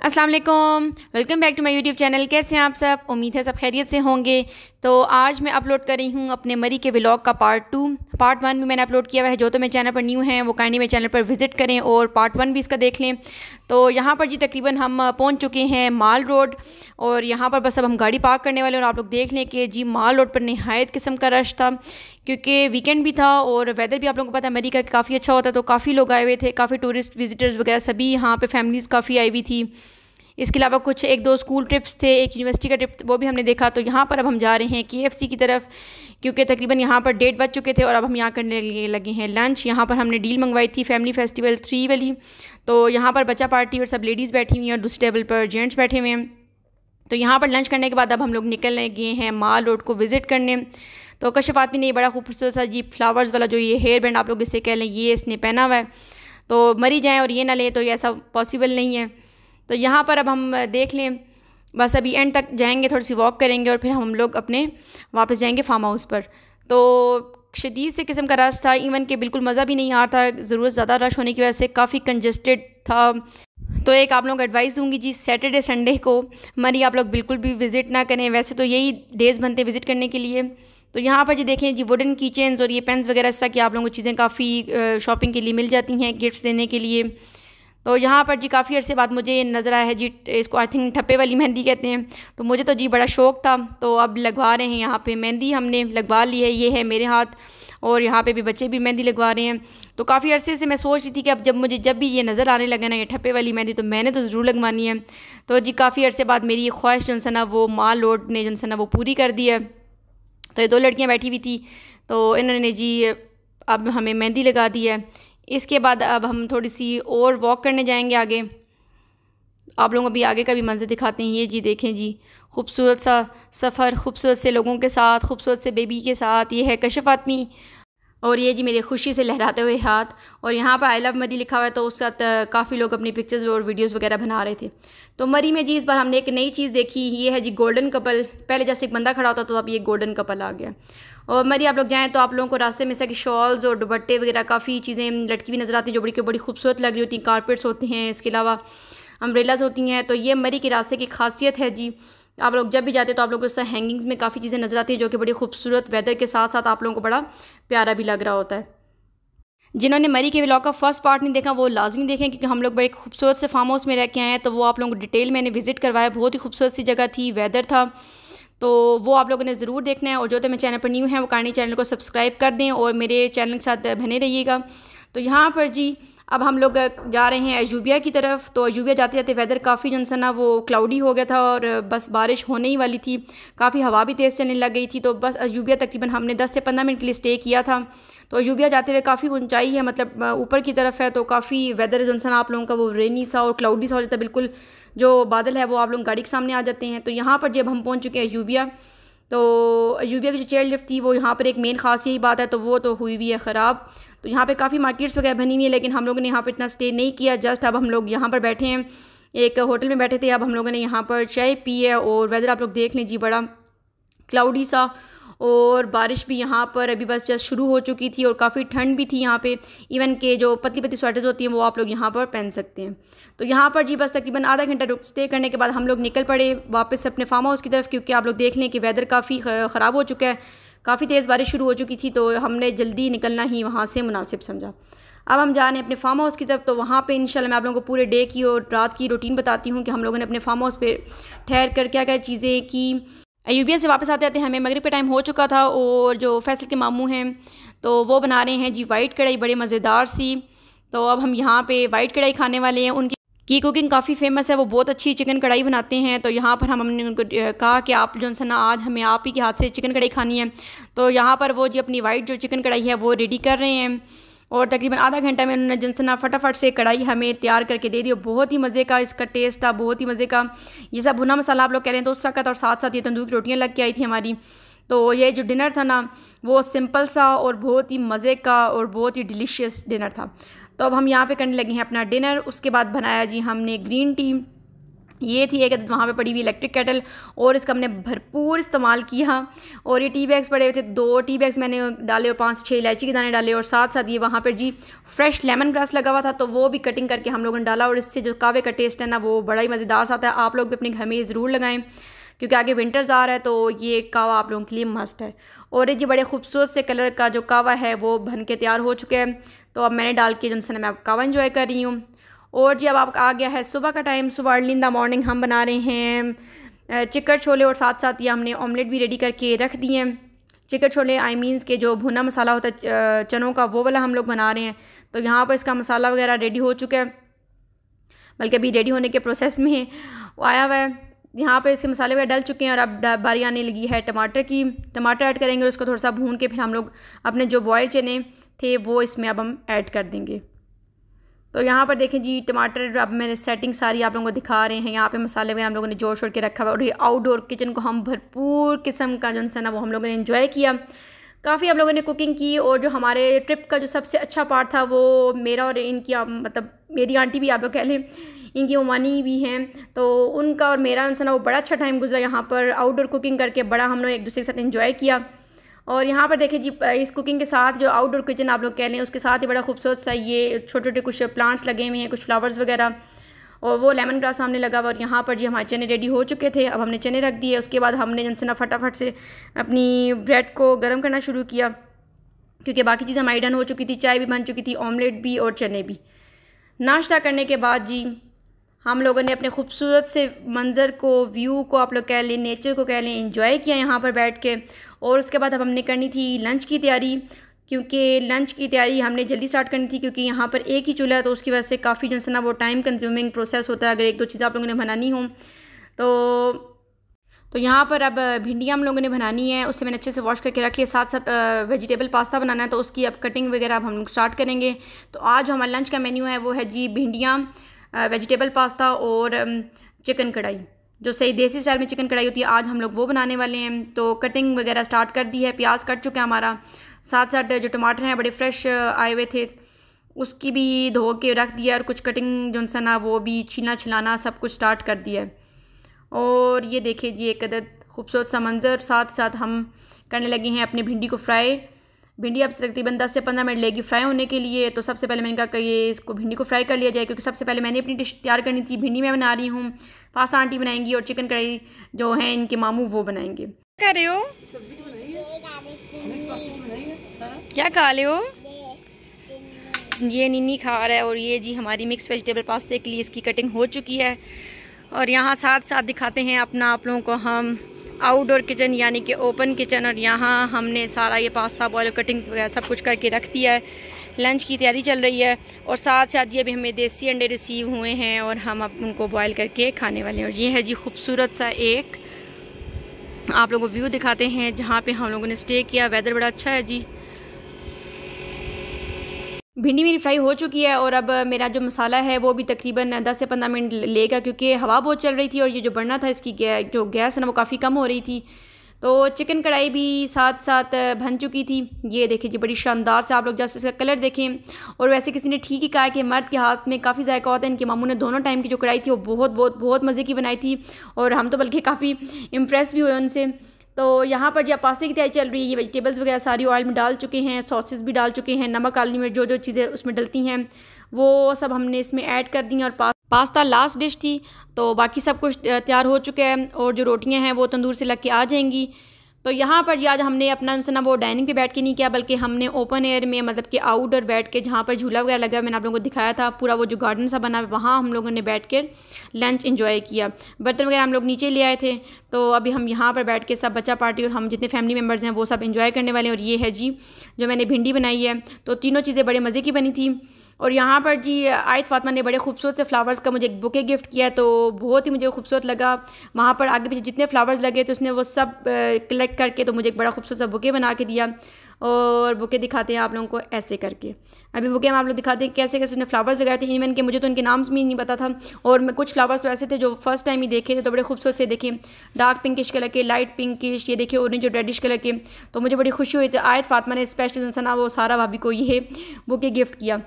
अस्सलाम वालेकुम। Back to my YouTube channel. कैसे हैं आप सब? उम्मीद है सब खैरियत से होंगे। तो आज मैं अपलोड कर रही हूँ अपने मरी के व्लॉग का पार्ट टू पार्ट वन भी मैंने अपलोड किया हुआ है। जो तो मेरे चैनल पर न्यू हैं, वो काइंडली मेरे चैनल पर विज़िट करें और पार्ट वन भी इसका देख लें। तो यहाँ पर जी तकरीबन हम पहुँच चुके हैं माल रोड और यहाँ पर बस अब हम गाड़ी पार्क करने वाले और आप लोग देख लें कि जी माल रोड पर नहायत किस्म का रश था, क्योंकि वीकेंड भी था और वेदर भी आप लोगों को पता है मरी का काफ़ी अच्छा होता तो काफ़ी लोग आए हुए थे, काफ़ी टूरिस्ट विजिटर्स वगैरह सभी यहाँ पर फैमिलीज़ काफ़ी आई हुई थी। इसके अलावा कुछ एक दो स्कूल ट्रिप्स थे, एक यूनिवर्सिटी का ट्रिप, वो भी हमने देखा। तो यहाँ पर अब हम जा रहे हैं के की तरफ़, क्योंकि तकरीबन यहाँ पर डेट बज चुके थे और अब हम यहाँ करने लगे हैं लंच यहाँ पर हमने डील मंगवाई थी फैमिली फेस्टिवल थ्री वाली। तो यहाँ पर बच्चा पार्टी और सब लेडीज़ बैठी हुई हैं और दूसरे टेबल पर जेंट्स बैठे हुए हैं। तो यहाँ पर लंच करने के बाद अब हम लोग निकलने गए हैं माल रोड को विज़िट करने। तो कश्यप आदमी ने बड़ा खूबसूरत सा जी फ्लावर्स वाला जो ये हेयर बैंड आप लोग इसे कह लें, ये इसने पहना हुआ है। तो मरी जाएँ और ये ना लें तो ये ऐसा पॉसिबल नहीं है। तो यहाँ पर अब हम देख लें। बस अभी एंड तक जाएँगे थोड़ी सी वॉक करेंगे और फिर हम लोग अपने वापस जाएँगे फार्म हाउस पर। तो शदीद से किस्म का रश था इवन के बिल्कुल मज़ा भी नहीं आ रहा था, ज़रूरत ज़्यादा रश होने की वजह से काफ़ी कंजस्टेड था। तो एक आप लोगों को एडवाइस दूँगी जी सैटरडे संडे को मरी आप लोग बिल्कुल भी विज़िट ना करें। वैसे तो यही डेज़ बनते हैं विज़िट करने के लिए। तो यहाँ पर जी देखें जी वुडन किचन्स और ये पेन्स वगैरह इस तरह की आप लोगों को चीज़ें काफ़ी शॉपिंग के लिए मिल जाती हैं गिफ्ट्स देने के लिए। तो यहाँ पर जी काफ़ी अर्से बाद मुझे नज़र आया है जी, इसको आई थिंक ठप्पे वाली मेहंदी कहते हैं। तो मुझे तो जी बड़ा शौक़ था तो अब लगवा रहे हैं यहाँ पे मेहंदी हमने लगवा ली है, ये है मेरे हाथ, और यहाँ पे भी बच्चे भी मेहंदी लगवा रहे हैं। तो काफ़ी अर्से से मैं सोच रही थी कि अब जब मुझे, जब भी ये नज़र आने लगे ना ये ठप्पे वाली मेहंदी तो मैंने तो ज़रूर लगवानी है। तो जी काफ़ी अर्से बाद मेरी ये ख्वाहिश जो है ना वो माल लोड ने जो ना वो पूरी कर दी है। तो ये दो लड़कियाँ बैठी हुई थी तो इन्होंने जी अब हमें मेहंदी लगा दी है। इसके बाद अब हम थोड़ी सी और वॉक करने जाएँगे आगे। आप लोगों अभी आगे का भी मंजर दिखाते हैं, ये जी देखें जी। खूबसूरत सा सफ़र, खूबसूरत से लोगों के साथ, खूबसूरत से बेबी के साथ, ये है कशफ आदमी और ये जी मेरी खुशी से लहराते हुए हाथ। और यहाँ पर आई लव मरी लिखा हुआ है तो उस साथ काफ़ी लोग अपनी पिक्चर्स और वीडियोस वगैरह बना रहे थे। तो मरी में जी, इस बार हमने एक नई चीज़ देखी, ये है जी गोल्डन कपल पहले जैसे एक बंदा खड़ा होता तो अब ये गोल्डन कपल आ गया। और मरी, आप लोग जाएँ तो आप लोगों को रास्ते में से कि शॉल्स और दुबट्टे वगैरह, काफ़ी चीज़ें लटकी हुई नज़र आती हैं जो बड़ी बड़ी खूबसूरत लग रही होती हैं कारपेट्स होते हैं, इसके अलावा अम्ब्रेलाज होती हैं। तो ये मरी के रास्ते की खासियत है जी। आप लोग जब भी जाते हैं तो आप लोग को उससे हैंगिंग्स में काफ़ी चीज़ें नज़र आती हैं जो कि बड़ी खूबसूरत वेदर के साथ साथ आप लोगों को बड़ा प्यारा भी लग रहा होता है। जिन्होंने मरी के व्लॉग का फ़र्स्ट पार्ट नहीं देखा, वो लाजमी देखें क्योंकि हम लोग बड़े खूबसूरत से फार्म हाउस में रह के आए हैं तो वो आप लोगों को डिटेल मैंने विज़िट करवाया। बहुत ही खूबसूरत सी जगह थी वेदर था। तो वो आप लोगों ने ज़रूर देखना है और जो तो मेरे चैनल पर न्यू है, वो कहानी चैनल को सब्सक्राइब कर दें और मेरे चैनल के साथ बने रहिएगा। तो यहाँ पर जी, अब हम लोग जा रहे हैं अजूबिया की तरफ़। तो अजूबिया जाते जाते वेदर काफ़ी जो ना, वो क्लाउडी हो गया था और बस बारिश होने ही वाली थी। काफ़ी हवा भी तेज़ चलने लग गई थी। तो बस अजूबिया तकरीबन हमने 10 से 15 मिनट के लिए स्टे किया था। तो अजूबिया जाते हुए काफ़ी ऊंचाई है मतलब ऊपर की तरफ़ है तो काफ़ी वेदर जो आप लोगों का वो रेनी सा और क्लाउडी सा हो जाता बिल्कुल जो बादल है वो आप लोग गाड़ी के सामने आ जाते हैं। तो यहाँ पर जब हम पहुँच चुके हैं अजूबिया तो अजूबिया की जो चेयर लिफ्ट थी वो यहाँ पर एक मेन खास यही बात है तो वो तो हुई हुई है ख़राब। तो यहाँ पे काफ़ी मार्केट्स वगैरह बनी हुई है, लेकिन हम लोगों ने यहाँ पर इतना स्टे नहीं किया। जस्ट अब हम लोग यहाँ पर बैठे हैं। एक होटल में बैठे थे, अब हम लोगों ने यहाँ पर चाय पी है और वेदर आप लोग देख लीजिए बड़ा क्लाउडी सा। और बारिश भी यहाँ पर अभी बस जस्ट शुरू हो चुकी थी और काफ़ी ठंड भी थी यहाँ पे। इवन के जो पतली पतली स्वेटर्स होती हैं, वो आप लोग यहाँ पर पहन सकते हैं। तो यहाँ पर जी बस तकरीबन आधा घंटा रुक स्टे करने के बाद हम लोग निकल पड़े वापस अपने फार्म हाउस की तरफ़, क्योंकि आप लोग देख लें कि वेदर काफ़ी ख़राब हो चुका है। काफ़ी तेज़ बारिश शुरू हो चुकी थी तो हमने जल्दी निकलना ही वहाँ से मुनासिब समझा। अब हम जा रहे हैं अपने फार्म हाउस की तरफ़ तो वहाँ पे इंशाल्लाह मैं आप लोगों को पूरे डे की और रात की रूटीन बताती हूँ कि हम लोगों ने अपने फार्म हाउस पे ठहर कर क्या क्या चीज़ें की। अयूबिया से वापस आते आते हमें मगरब का टाइम हो चुका था और जो फैसल के मामू हैं तो वो बना रहे हैं जी वाइट कढ़ाई, बड़े मज़ेदार सी। तो अब हम यहाँ पे वाइट कढ़ाई खाने वाले हैं। उनकी की कुकिंग काफ़ी फ़ेमस है, वो बहुत अच्छी चिकन कढ़ाई बनाते हैं। तो यहाँ पर हम, हमने उनको कहा कि आप जो ना, आज हमें आप ही के हाथ से चिकन कढ़ाई खानी है। तो यहाँ पर वो जी अपनी वाइट जो चिकन कढ़ाई है, वो रेडी कर रहे हैं। और तकरीबन आधा घंटा में उन्होंने जनसना फटाफट से कढ़ाई हमें तैयार करके दे दी और बहुत ही मज़े का इसका टेस्ट था, बहुत ही मज़े का ये सब भुना मसाला आप लोग कह रहे हैं तो उस का और साथ साथ ये तंदूर की रोटियाँ लग के आई थी हमारी। तो ये जो डिनर था ना, वो सिंपल सा और बहुत ही मज़े का और बहुत ही डिलीशियस डिनर था। तो अब हम यहाँ पे करने लगे हैं अपना डिनर उसके बाद बनाया जी हमने ग्रीन टी ये थी एक वहाँ पे पड़ी हुई इलेक्ट्रिक केटल और इसका हमने भरपूर इस्तेमाल किया। और ये टी बैग्स पड़े हुए थे, दो टी बैग्स मैंने डाले और पाँच छः इलायची के दाने डाले और साथ साथ ये वहाँ पर जी फ्रेश लेमन ग्रास लगा हुआ था तो वो भी कटिंग करके हम लोगों ने डाला और इससे जो कावे का टेस्ट है ना, वो बड़ा ही मज़ेदार सा है। आप लोग भी अपने घर में ज़रूर लगाएँ, क्योंकि आगे विंटर्स आ रहा है तो ये कावा आप लोगों के लिए मस्त है। और ये जी बड़े खूबसूरत से कलर का जो कावा है, वो बन के तैयार हो चुके हैं। तो अब मैंने डाल के जिनसे मैं कावा इन्जॉय कर रही हूँ। और जी, अब आप आ गया है सुबह का टाइम सुबह अर्ली इन द मॉर्निंग हम बना रहे हैं चिकन छोले और साथ साथ ये हमने ऑमलेट भी रेडी करके रख दिए हैं। चिकन छोले आई मीन्स के जो भुना मसाला होता है चनों का, वो वाला हम लोग बना रहे हैं। तो यहाँ पर इसका मसाला वगैरह रेडी हो चुका है। बल्कि अभी रेडी होने के प्रोसेस में आया हुआ है। यहाँ पे इसके मसाले वगैरह डल चुके हैं और अब बारी आने लगी है टमाटर की। टमाटर ऐड करेंगे उसको थोड़ा सा भून के फिर हम लोग अपने जो बॉयल चने थे, वो इसमें अब हम ऐड कर देंगे। तो यहाँ पर देखें जी, टमाटर अब मैंने सेटिंग सारी आप लोगों को दिखा रहे हैं। यहाँ पे मसाले वगैरह हम लोगों ने जोड़ शोड़ के रखा हुआ और ये आउटडोर किचन को हम भरपूर किस्म का जो है ना, वो हम लोगों ने इन्जॉय किया। काफ़ी हम लोगों ने कुकिंग की और जो हमारे ट्रिप का जो सबसे अच्छा पार्ट था, वो मेरा और इनकी मतलब मेरी आंटी भी आप लोग कह लें, इनकी उमानी भी हैं। तो उनका और मेरा ना, वो बड़ा अच्छा टाइम गुजरा यहाँ पर। आउटडोर कुकिंग करके बड़ा हम लोग एक दूसरे के साथ इन्जॉय किया। और यहाँ पर देखिए जी इस कुकिंग के साथ जो आउटडोर किचन आप लोग कह लें, उसके साथ ही बड़ा खूबसूरत सा ये छोटे छोटे कुछ प्लांट्स लगे हुए हैं, कुछ फ्लावर्स वगैरह, और वो लेमन ग्रास सामने लगा हुआ और यहाँ पर जी हमारे चने रेडी हो चुके थे, अब हमने चने रख दिए, उसके बाद हमने जिनसे ना फटाफट से अपनी ब्रेड को गर्म करना शुरू किया, क्योंकि बाकी चीज़ें हमारी डन हो चुकी थी, चाय भी बन चुकी थी ऑमलेट भी और चने भी। नाश्ता करने के बाद जी हम लोगों ने अपने खूबसूरत से मंज़र को व्यू को, आप लोग कह लें नेचर को कह लें इंजॉय किया यहाँ पर बैठ के। और उसके बाद अब हमने करनी थी लंच की तैयारी, क्योंकि लंच की तैयारी हमने जल्दी स्टार्ट करनी थी, क्योंकि यहाँ पर एक ही चूल्हा है तो उसकी वजह से काफ़ी जो है ना वो टाइम कंज्यूमिंग प्रोसेस होता है। अगर एक दो चीज़ें आप लोगों ने बनानी हो तो तो यहाँ पर अब भिंडियाँ हम लोगों ने बनानी है। उससे मैंने अच्छे से वॉश करके रख लिया साथ साथ वेजिटेबल पास्ता बनाना है तो उसकी अब कटिंग वगैरह अब हम लोग स्टार्ट करेंगे। तो आज जो हमारा लंच का मेन्यू है, वो है जी भिंडियाँ। वेजिटेबल पास्ता और चिकन कढ़ाई। जो सही देसी स्टाइल में चिकन कढ़ाई होती है, आज हम लोग वो बनाने वाले हैं। तो कटिंग वगैरह स्टार्ट कर दी है, प्याज कट चुका है हमारा। साथ साथ जो टमाटर हैं, बड़े फ्रेश आए हुए थे, उसकी भी धो के रख दिया और कुछ कटिंग जो सा ना, वो भी छीना छिलाना सब कुछ स्टार्ट कर दिया है। और ये देखिए जी, एक अदद खूबसूरत सा मंज़र। साथ साथ हम करने लगे हैं अपने भिंडी को फ्राई भिंडी अब तकरीबन दस से पंद्रह मिनट लेगी फ्राई होने के लिए तो सबसे पहले मैंने कहा कि ये इसको भिंडी को फ्राई कर लिया जाए, क्योंकि सबसे पहले मैंने अपनी डिश तैयार करनी थी, भिंडी मैं बना रही हूँ, पास्ता आंटी बनाएँगी और चिकन कढ़ाई जो है, इनके मामू वो बनाएँगे। क्या रहे हो? क्या खा रहे हो? ये नीनी खा रहा है और ये जी हमारी मिक्स वेजिटेबल पास्ते के लिए इसकी कटिंग हो चुकी है। और यहाँ साथ साथ दिखाते हैं अपना आप लोगों को हम आउटडोर किचन यानी कि ओपन किचन और यहाँ हमने सारा ये पास्ता बॉयल कटिंग्स वगैरह सब कुछ करके रख दिया है। लंच की तैयारी चल रही है, और साथ साथ ये अभी हमें देसी अंडे रिसीव हुए हैं, और हम अब उनको बॉयल करके खाने वाले हैं। और ये है जी खूबसूरत सा एक, आप लोगों को व्यू दिखाते हैं, जहाँ पे हम लोगों ने स्टे किया वेदर बड़ा अच्छा है जी। भिंडी मेरी फ्राई हो चुकी है और अब मेरा जो मसाला है वो भी तकरीबन दस से पंद्रह मिनट लेगा क्योंकि हवा बहुत चल रही थी और ये जो बढ़ना था इसकी जो गैस है ना वो काफ़ी कम हो रही थी। तो चिकन कढ़ाई भी साथ साथ बन चुकी थी। ये देखिए जी, बड़ी शानदार से आप लोग जस्ट इसका कलर देखें। और वैसे किसी ने ठीक ही कहा कि मर्द के हाथ में काफ़ी जायका होता है, इनके मामू ने दोनों टाइम की जो कढ़ाई थी वो बहुत बहुत बहुत मज़े की बनाई थी। और हम तो बल्कि काफ़ी इम्प्रेस भी हुए उनसे। तो यहाँ पर जब पास्ते की तैयारी चल रही है ये वेजिटेबल्स वगैरह सारी ऑयल में डाल चुके हैं सॉसेस भी डाल चुके हैं नमक आलनी में जो जो चीज़ें उसमें डलती हैं वो सब हमने इसमें ऐड कर दी और पा, पास्ता लास्ट डिश थी तो बाकी सब कुछ तैयार हो चुका है और जो रोटियाँ हैं वो तंदूर से लग के आ जाएँगी। तो यहाँ पर आज हमने अपना जो ना वो डाइनिंग पे बैठ के नहीं किया, बल्कि हमने ओपन एयर में मतलब कि आउटडोर बैठ के जहाँ पर झूला वगैरह लगा, मैंने आप लोगों को दिखाया था, पूरा वो जो गार्डन सा बना, वहाँ हम लोगों ने बैठ कर लंच इन्जॉय किया। बर्तन वगैरह हम लोग नीचे ले आए थे तो अभी हम यहाँ पर बैठ के सब बच्चा पार्टी और हम जितने फैमिली मेंबर्स हैं वो सब इन्जॉय करने वाले हैं। और ये है जी, जो मैंने भिंडी बनाई है तो तीनों चीज़ें बड़े मज़े की बनी थी। और यहाँ पर जी, आयत फातमा ने बड़े खूबसूरत से फ्लावर्स का मुझे एक बुके गिफ्ट किया तो बहुत ही मुझे खूबसूरत लगा। वहाँ पर आगे पीछे जितने फ्लावर्स लगे थे, उसने वो सब कलेक्ट करके तो मुझे एक बड़ा खूबसूरत सा बुके बना के दिया। और बुके दिखाते हैं आप लोगों को ऐसे करके। अभी बुके हम आप लोग दिखाते हैं कैसे कैसे उसने फ्लावर्स लगाए थे। इवन के मुझे तो उनके नाम भी नहीं पता था। और मैं कुछ फ्लावर्स तो ऐसे थे जो फ़र्स्ट टाइम ही देखे थे तो बड़े खूबसूरत से देखे। डार्क पिंकिश कलर के लाइट पिंकिश ये देखिए ऑरेंज और रेडिश कलर के। तो मुझे बड़ी खुशी हुई थी आयत फातमा ने स्पेशल ना, वो सारा भाभी को ये बुके गिफ्ट किया।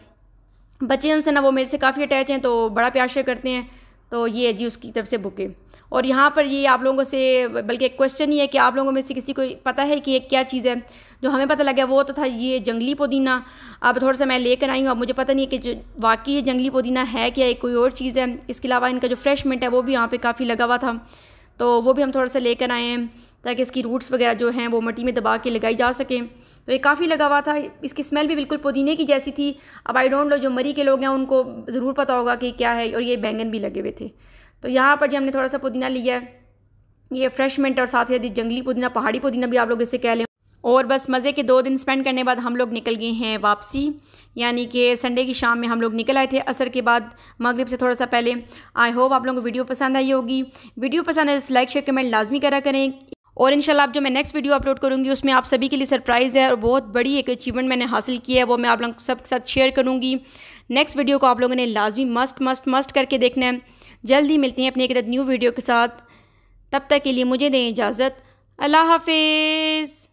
बच्चे उनसे, ना वो मेरे से काफ़ी अटैच हैं तो बड़ा प्यार शेयर करते हैं। तो ये है जी उसकी तरफ़ से बुके और यहाँ पर ये आप लोगों से, बल्कि एक क्वेश्चन ही है कि आप लोगों में से किसी को पता है कि ये क्या चीज़ है? जो हमें पता लगा वो तो था ये जंगली पुदीना। अब थोड़ा सा मैं लेकर आई हूँ, अब मुझे पता नहीं है कि वाकई ये जंगली पुदीना है क्या एक कोई और चीज़ है? इसके अलावा इनका जो फ्रेश मिंट है, वो भी यहाँ पर काफ़ी लगा हुआ था। तो वो भी हम थोड़ा सा लेकर आए हैं, ताकि इसकी रूट्स वगैरह जो हैं, वो मिट्टी में दबा के लगाई जा सकें। तो ये काफ़ी लगा हुआ था। इसकी स्मेल भी बिल्कुल पुदीने की जैसी थी। अब आई डोंट नो जो मरी के लोग हैं, उनको ज़रूर पता होगा कि क्या है और ये बैंगन भी लगे हुए थे। तो यहाँ पर जी हमने थोड़ा सा पुदीना लिया है। ये फ्रेश मिंट और साथ ही जंगली पुदीना, पहाड़ी पुदीना भी आप लोग इसे कह लें। और बस मज़े के दो दिन स्पेंड करने बाद हम लोग निकल गए हैं वापसी। यानी कि संडे की शाम में हम लोग निकल आए थे असर के बाद मगरिब से थोड़ा सा पहले। आई होप आप लोगों को वीडियो पसंद आई होगी। वीडियो पसंद है तो लाइक शेयर कमेंट लाजमी करा करें। और इंशाल्लाह जो मैं नेक्स्ट वीडियो अपलोड करूँगी, उसमें आप सभी के लिए सरप्राइज़ है और बहुत बड़ी एक अचीवमेंट मैंने हासिल की है, वो मैं आप लोग सबके साथ शेयर करूँगी। नेक्स्ट वीडियो को आप लोगों ने लाजमी मस्ट मस्ट मस्ट करके देखना है। जल्दी मिलती हैं अपने एक न्यू वीडियो के साथ। तब तक के लिए मुझे दें इजाज़त। अल्लाह हाफिज़।